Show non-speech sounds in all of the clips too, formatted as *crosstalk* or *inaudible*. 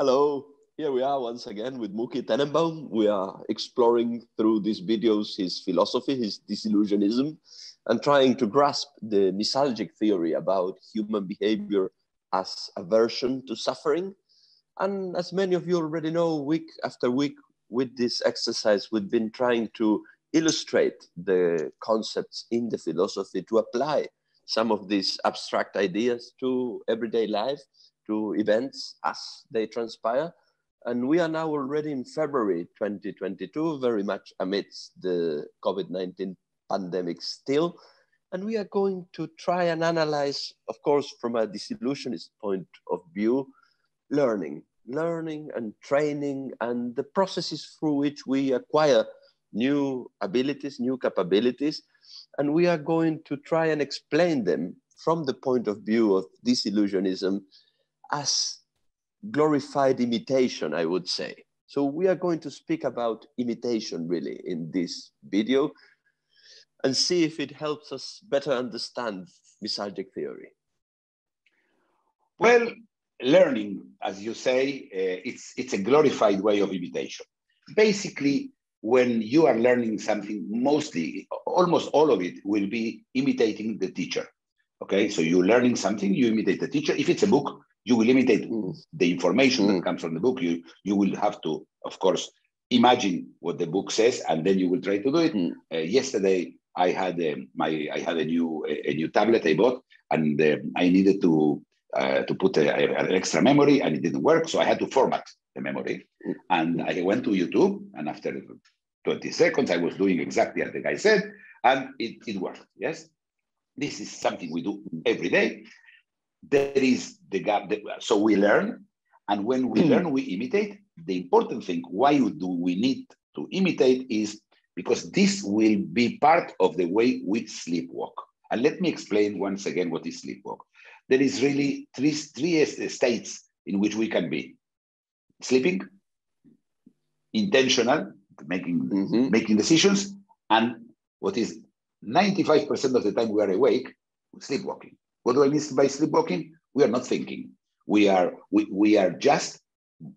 Hello, here we are once again with Mookie Tenembaum. We are exploring through these videos his philosophy, his disillusionism, and trying to grasp the misalgic theory about human behavior as aversion to suffering. And as many of you already know, week after week with this exercise, we've been trying to illustrate the concepts in the philosophy to apply some of these abstract ideas to everyday life, to events as they transpire. And we are now already in February 2022, very much amidst the COVID 19 pandemic still. And we are going to try and analyze, of course, from a disillusionist point of view, learning, learning and training, and the processes through which we acquire new abilities, new capabilities. And we are going to try and explain them from the point of view of disillusionism as glorified imitation, I would say. So we are going to speak about imitation really in this video and see if it helps us better understand misalgic theory. Well, learning, as you say, uh, it's, it's a glorified way of imitation. Basically, when you are learning something, mostly, almost all of it will be imitating the teacher. Okay, so you're learning something, you imitate the teacher. If it's a book, you will imitate mm. the information mm. that comes from the book. You you will have to, of course, imagine what the book says, and then you will try to do it. Mm. Uh, yesterday, I had um, my I had a new a, new tablet I bought, and uh, I needed to uh, to put a, a, an extra memory, and it didn't work, so I had to format the memory. Mm. And I went to YouTube, and after 20 seconds, I was doing exactly as the guy said, and it, it worked. Yes, this is something we do every day there is the gap. so we learn, and when we learn, hmm. we imitate. The important thing, why do we need to imitate, is because this will be part of the way we sleepwalk. And let me explain once again what is sleepwalk. There is really three, three states in which we can be sleeping, intentional, making, mm-hmm. making decisions, and what is 95% of the time we are awake, sleepwalking. What do I mean by sleepwalking? We are not thinking. We are we, we are just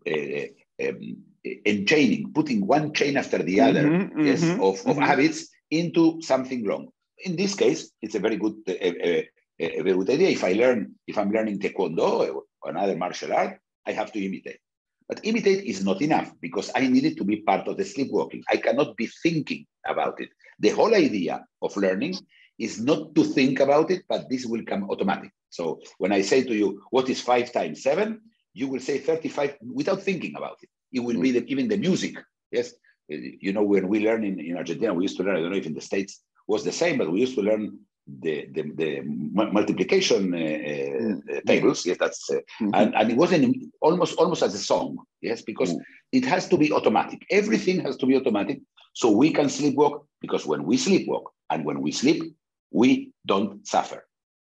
uh, um, enchaining, putting one chain after the other mm-hmm, yes, mm-hmm, of, of mm-hmm. habits into something wrong. In this case, it's a very good uh, uh, a very good idea. If I learn, if I'm learning taekwondo or another martial art, I have to imitate. But imitate is not enough because I need it to be part of the sleepwalking. I cannot be thinking about it. The whole idea of learning is not to think about it, but this will come automatic. So when I say to you, what is five times seven? You will say 35 without thinking about it. It will be the, even the music. Yes. You know, when we learn in, in Argentina, we used to learn, I don't know if in the States was the same, but we used to learn the, the, the multiplication uh, mm. tables. Yes, that's, uh, mm-hmm. and, and it wasn't almost, almost as a song. Yes, because mm. it has to be automatic. Everything has to be automatic. So we can sleepwalk because when we sleepwalk and when we sleep, we don't suffer.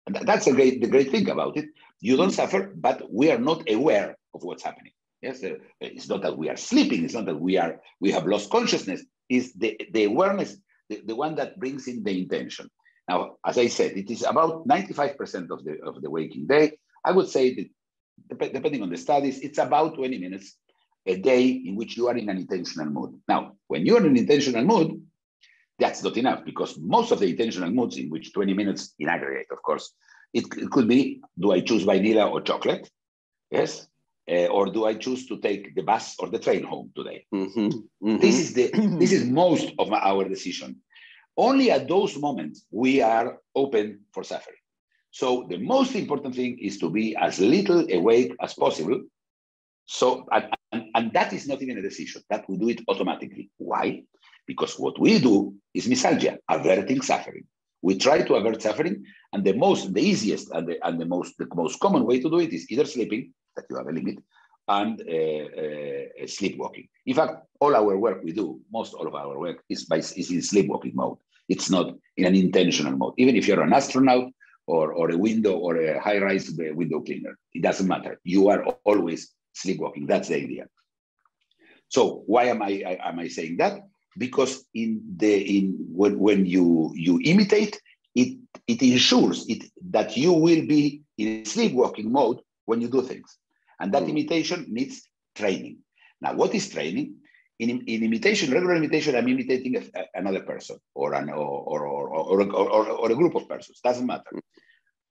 And that's a great, the great thing about it. You don't suffer, but we are not aware of what's happening. Yes, uh, it's not that we are sleeping. It's not that we are we have lost consciousness. It's the, the awareness, the, the one that brings in the intention. Now, as I said, it is about 95% of the of the waking day. I would say that depending on the studies, it's about 20 minutes a day in which you are in an intentional mood. Now, when you're in an intentional mood, that's not enough because most of the intentional moods, in which 20 minutes in aggregate, of course, it, it could be do I choose vanilla or chocolate? Yes. Uh, or do I choose to take the bus or the train home today? Mm-hmm. Mm-hmm. This is the *clears throat* this is most of my, our decision. Only at those moments we are open for suffering. So the most important thing is to be as little awake as possible. So and, and, and that is not even a decision. That we do it automatically. Why? Because what we do is misalgia, averting suffering. We try to avert suffering, and the most, the easiest, and the, and the most, the most common way to do it is either sleeping, that you have a limit, and uh, uh, sleepwalking. In fact, all our work we do, most all of our work is by is in sleepwalking mode. It's not in an intentional mode. Even if you're an astronaut or, or a window or a high-rise window cleaner, it doesn't matter. You are always sleepwalking. That's the idea. So why am I, I am I saying that? Because in the in when, when you you imitate it it ensures it that you will be in sleepwalking mode when you do things and that mm. imitation needs training. Now, what is training? In, in imitation, regular imitation, I'm imitating a, a, another person or, an, or, or, or, or, or, a group of persons, doesn't matter.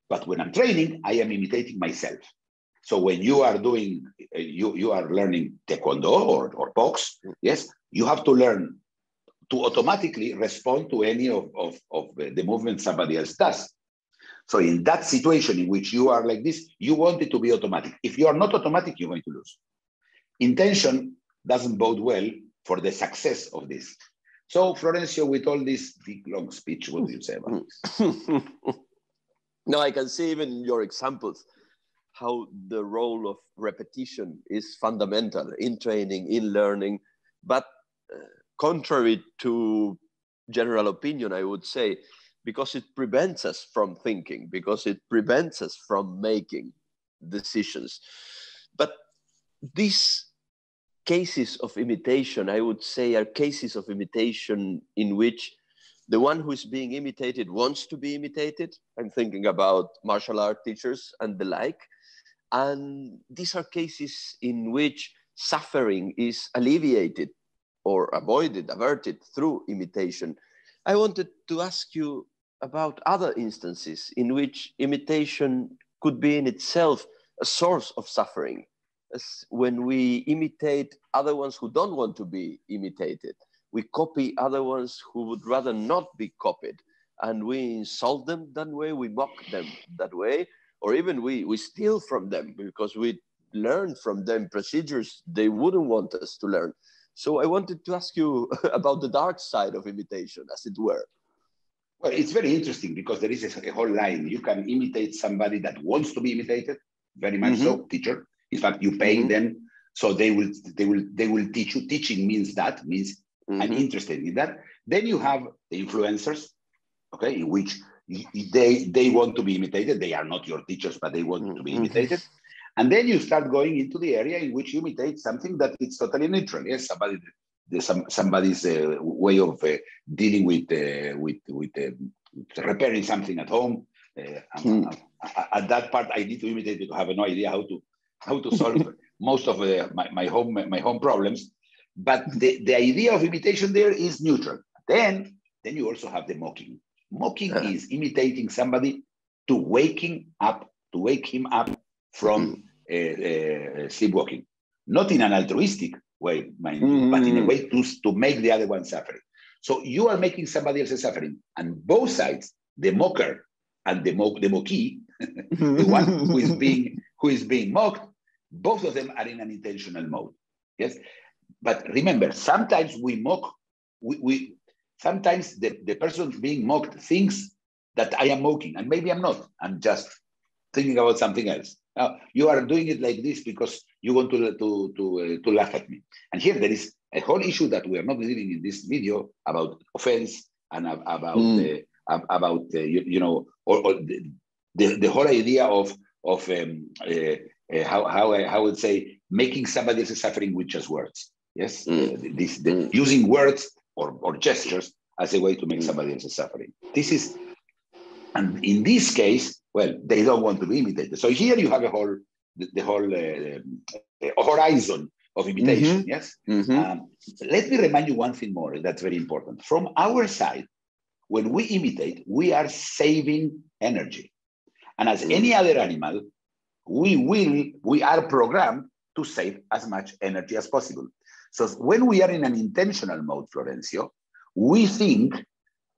But when I'm training, I am imitating myself. So when you are doing, uh, you, you are learning Taekwondo or, or box, yes, you have to learn to automatically respond to any of, of, of the movement somebody else does. So in that situation in which you are like this, you want it to be automatic. If you are not automatic, you're going to lose. Intention doesn't bode well for the success of this. So Florencio, with all this big long speech, what do you say about this? *laughs* no, I can see even in your examples how the role of repetition is fundamental in training, in learning. But uh, contrary to general opinion, I would say, because it prevents us from thinking, because it prevents us from making decisions. But these cases of imitation, I would say, are cases of imitation in which the one who is being imitated wants to be imitated. I'm thinking about martial art teachers and the like. And these are cases in which suffering is alleviated or avoided, averted through imitation. I wanted to ask you about other instances in which imitation could be in itself a source of suffering. As when we imitate other ones who don't want to be imitated, we copy other ones who would rather not be copied, and we insult them that way, we mock them that way, or even we, we steal from them because we learn from them procedures they wouldn't want us to learn. So I wanted to ask you *laughs* about the dark side of imitation, as it were. Well, it's very interesting because there is a, whole line. You can imitate somebody that wants to be imitated, very much mm-hmm. so, teacher. In fact, you pay mm-hmm. them so they will they will they will teach you. Teaching means that means mm-hmm. I'm interested in that. Then you have the influencers, okay, in which they they want to be imitated. They are not your teachers, but they want to be mm-hmm. imitated. And then you start going into the area in which you imitate something that is totally neutral. Yes, somebody some, somebody's uh, way of uh, dealing with uh, with with repairing something at home. Hmm. At that part, I need to imitate because I have no idea how to how to solve *laughs* most of my, my home my home problems. But the, the idea of imitation there is neutral. Then then you also have the mocking. Mocking is imitating somebody to waking up to wake him up from uh, sleepwalking, not in an altruistic, way, mind mm-hmm. but in a way to, to make the other one suffering. So you are making somebody else suffering, and both sides, the mocker and the mock, the mockee, *laughs* the one who is being who is being mocked, both of them are in an intentional mode. Yes, but remember, sometimes we mock. We, we sometimes the, the person being mocked thinks that I am mocking, and maybe I'm not. I'm just thinking about something else. Now, you are doing it like this because you want to, to, to, uh, to laugh at me. And here there is a whole issue that we are not dealing in this video about offense and about, mm. uh, about uh, you, you, know, or, or the, the, the, whole idea of, of um, uh, uh, how, how I, how I would say, making somebody else suffering with just words. Yes, mm. this, the, mm. using words or, or gestures as a way to make mm. somebody else suffering. This is, and in this case, well, they don't want to be imitated. So here you have a whole the, the whole uh, uh, horizon of imitation. Mm-hmm. Yes. Mm-hmm. Um, let me remind you one thing more. That's very important. From our side, when we imitate, we are saving energy, and as any mm. other animal, we will we are programmed to save as much energy as possible. So when we are in an intentional mode, Florencio, we think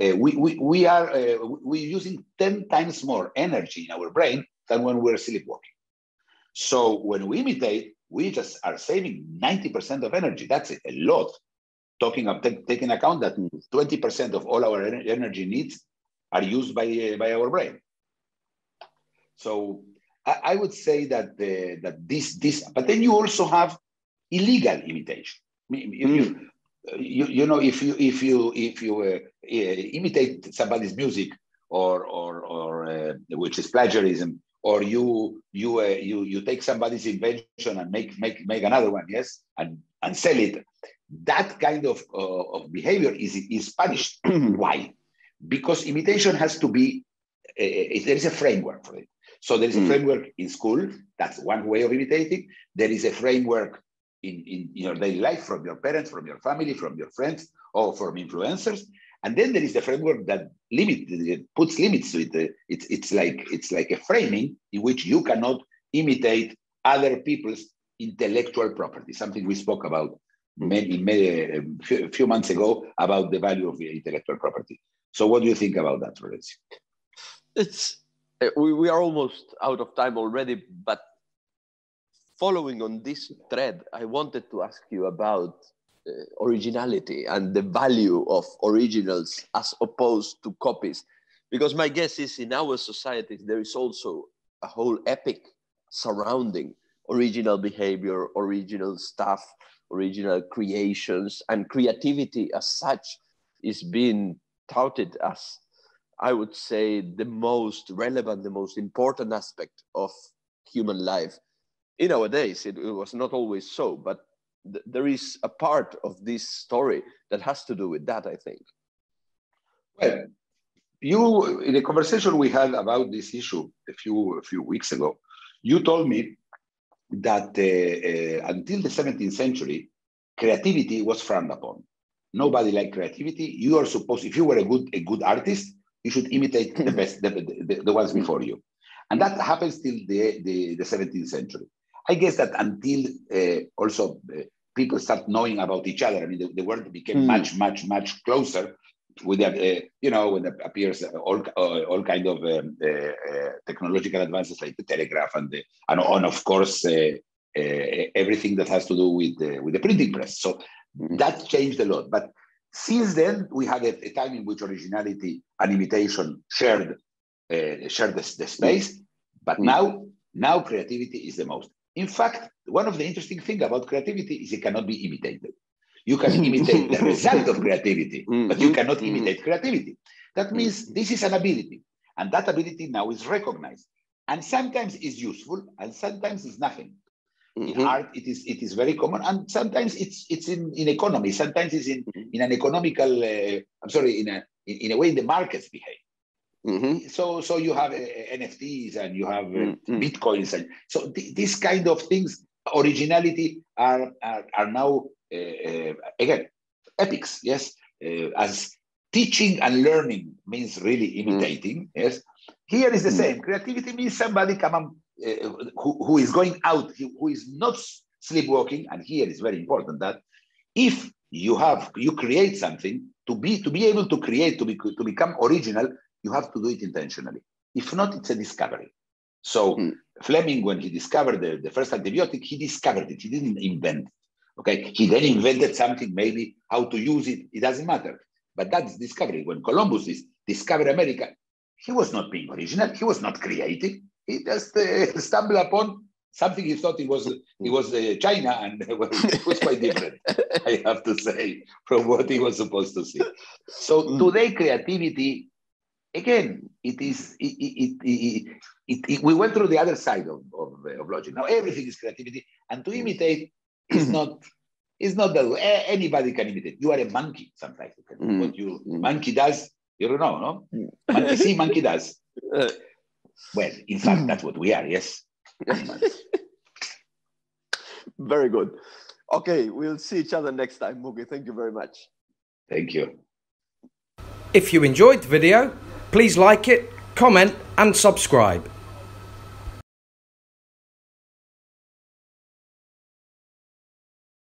uh, we, we, we are uh, we're using 10 times more energy in our brain than when we're sleepwalking. So when we imitate, we just are saving 90% of energy. That's a lot. Talking of taking account that 20% of all our energy needs are used by, uh, by our brain. So I, I would say that uh, that this this, but then you also have illegal imitation. Mm. You, you, know if you if you if you uh, imitate somebody's music or or or uh, which is plagiarism or you you uh, you you take somebody's invention and make make make another one yes and and sell it that kind of uh, of behavior is is punished. *clears throat* Why? Because imitation has to be uh, there is a framework for it. So there is a mm. framework in school that's one way of imitating. There is a framework in, in your daily life from your parents, from your family, from your friends, or from influencers. And then there is the framework that limit puts limits to it. It's it's like it's like a framing in which you cannot imitate other people's intellectual property. Something we spoke about many, many a few months ago about the value of the intellectual property. So, what do you think about that, Florencio? It's uh, we, we are almost out of time already, but following on this thread, I wanted to ask you about uh, originality and the value of originals as opposed to copies. Because my guess is in our societies, there is also a whole epic surrounding original behavior, original stuff, original creations, and creativity as such is being touted as, I would say, the most relevant, the most important aspect of human life in our days, it, it was not always so, but th- there is a part of this story that has to do with that, I think. Well, you in a conversation we had about this issue a few a few weeks ago, you told me that uh, uh, until the 17th century, creativity was frowned upon. Nobody liked creativity. You are supposed, if you were a good a good artist, you should imitate the *laughs* best, the, the, the ones before you. And that happens till the, the, the 17th century. I guess that until uh, also uh, people start knowing about each other, I mean, the, the world became mm. much, much, much closer with that, uh, you know, when appears all, uh, all kind of um, uh, uh, technological advances like the telegraph and, the, and on, of course, everything that has to do with, with the printing press. So mm. that changed a lot. But since then, we had a, a time in which originality and imitation shared, shared the, the space. But mm. now, now creativity is the most. In fact, one of the interesting things about creativity is it cannot be imitated. You can *laughs* imitate the result of creativity, mm-hmm. but you cannot mm-hmm. imitate creativity. That means mm-hmm. this is an ability, and that ability now is recognized. And sometimes is useful, and sometimes it's nothing. Mm-hmm. In art, it is it is very common, and sometimes it's it's in, in economy. Sometimes it's in, in an economical. Uh, I'm sorry, in a in, in a way the markets behave. Mm-hmm. So, so you have uh, NFTs and you have uh, mm-hmm. bitcoins, and so th- this kind of things, originality are are, are now uh, again epics. Yes, uh, as teaching and learning means really mm-hmm. imitating. Mm-hmm. Yes, here is the mm-hmm. same. Creativity means somebody come on, uh, who, who is going out, who is not sleepwalking, and here is very important that if you have you create something to be to be able to create to be to become original you have to do it intentionally. If not, it's a discovery. So mm. Fleming, when he discovered the, the first antibiotic, he discovered it. He didn't invent it. Okay. He then invented something, maybe how to use it. It doesn't matter. But that's discovery. When Columbus is, discovered America, he was not being original. He was not creative. He just uh, *laughs* stumbled upon something he thought it was it was uh, China, and *laughs* it was quite different. *laughs* I have to say from what he was supposed to see. So hmm. today, creativity again, it is it, it, it, we went through the other side of, of, of, logic. Now everything is creativity, and to imitate is not is not that anybody can imitate. You are a monkey sometimes. Mm. What you mm. monkey does, you don't know, no? Mm. Monkey see, monkey does. *laughs* Uh. Well, in fact, that's what we are. Yes. *laughs* very good. Okay, we'll see each other next time, Mookie. Thank you very much. Thank you. If you enjoyed the video, Please like it, comment and subscribe.